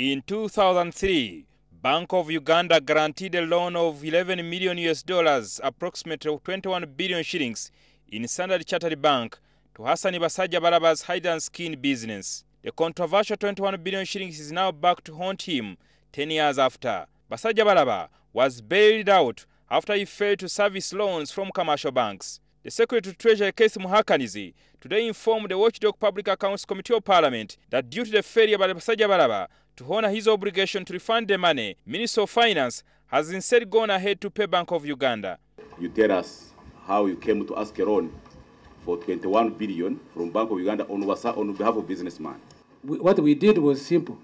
In 2003, Bank of Uganda guaranteed a loan of 11 million US dollars, approximately 21 billion shillings, in Standard Chartered Bank to Hassan Basajja Baraba's hide and skin business. The controversial 21 billion shillings is now back to haunt him 10 years after. Basajja Baraba was bailed out after he failed to service loans from commercial banks. The Secretary to Treasury Keith Muhakanizi today informed the Watchdog Public Accounts Committee of Parliament that due to the failure by Basajja Balaba to honor his obligation to refund the money, Minister of Finance has instead gone ahead to pay Bank of Uganda. You tell us how you came to ask a loan for 21 billion from Bank of Uganda on, on behalf of businessman. We, what we did was simple.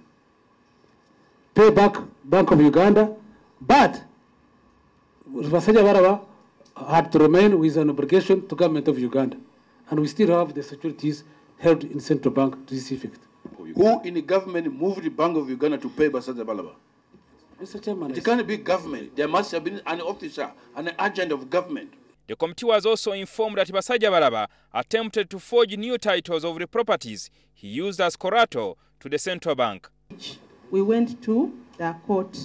Pay back Bank of Uganda, but Basajja Balaba had to remain with an obligation to government of Uganda. And we still have the securities held in central bank to this effect. Who in the government moved the Bank of Uganda to pay Basajjabalaba? Mr. Chairman, It can't be government. There must have been an officer, an agent of government. The committee was also informed that Basajjabalaba attempted to forge new titles of the properties he used as collateral to the central bank. We went to the court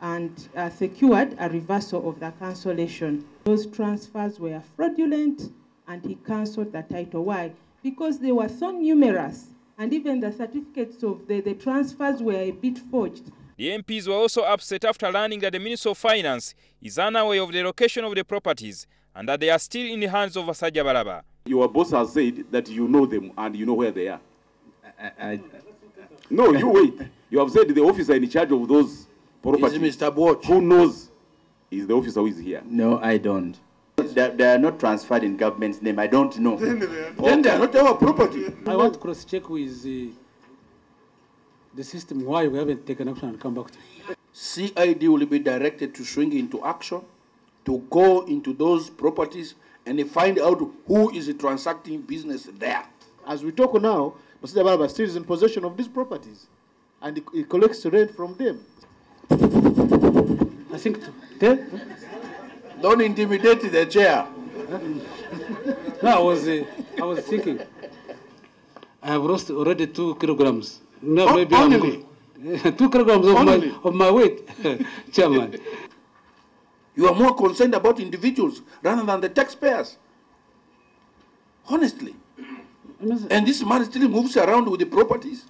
and uh, secured a reversal of the cancellation. Those transfers were fraudulent and he cancelled the title. Why? Because they were so numerous and even the certificates of the, the transfers were a bit forged. The MPs were also upset after learning that the Minister of Finance is unaware of the location of the properties and that they are still in the hands of Basajjabalaba. Your boss has said that you know them and you know where they are. I, I, No, you wait. You have said the officer in charge of those properties. Is Mr. Boch? Who knows is the officer who is here. no, I don't. They, they are not transferred in government's name. I don't know. Then they are not our property. I want to cross-check with uh, the system why we haven't taken action and come back to you. CID will be directed to swing into action, to go into those properties and find out who is transacting business there. As we talk now, Basajjabalaba still is in possession of these properties and he, he collects rent from them. I think to, te- Don't intimidate the chair. no, I was, uh, I was thinking, I have lost already two kilograms. No, Oh, maybe I'm only? two kilograms of Only? my, of my weight, Chairman. You are more concerned about individuals rather than the taxpayers. Honestly. And this man still moves around with the properties.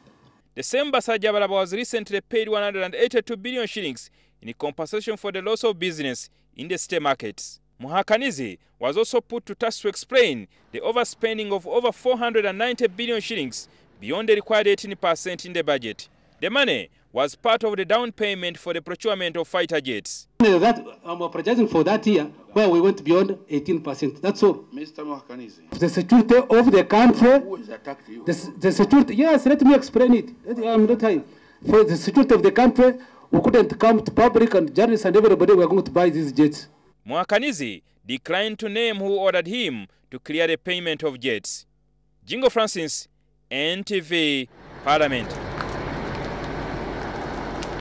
The same Basajjabalaba was recently paid 182 billion shillings in compensation for the loss of business in the state markets. Muhakanizi was also put to task to explain the overspending of over 490 billion shillings beyond the required 18% in the budget. The money was part of the down payment for the procurement of fighter jets. that, I'm apologizing for that year where we went beyond 18%. That's all. Mr. Muhakanizi. The security of the country who has attacked you? The, the security, yes, let me explain it. I'm not time. For the security of the country, we couldn't come to public and journalists and everybody were going to buy these jets. Mwakanizi declined to name who ordered him to clear the payment of jets. Jingo Francis, NTV, Parliament.